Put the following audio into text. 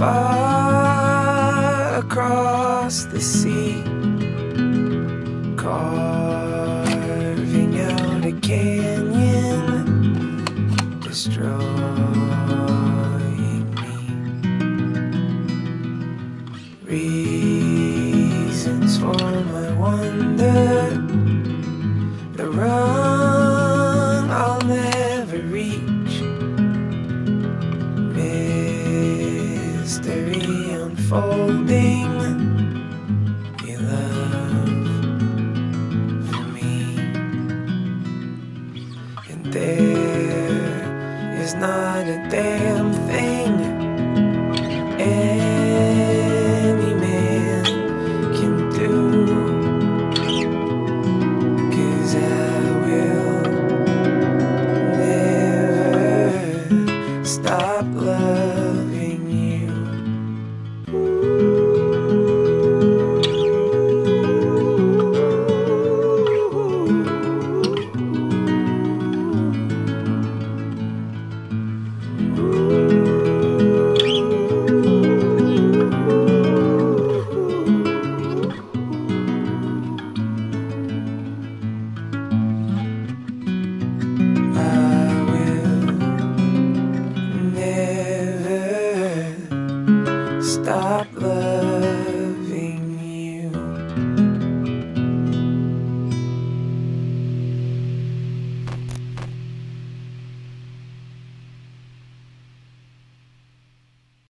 far across the sea, carving out a canyon. Unfolding. Your love for me. And there is not a damn thing any man can do. Cause I will never stop loving stop love.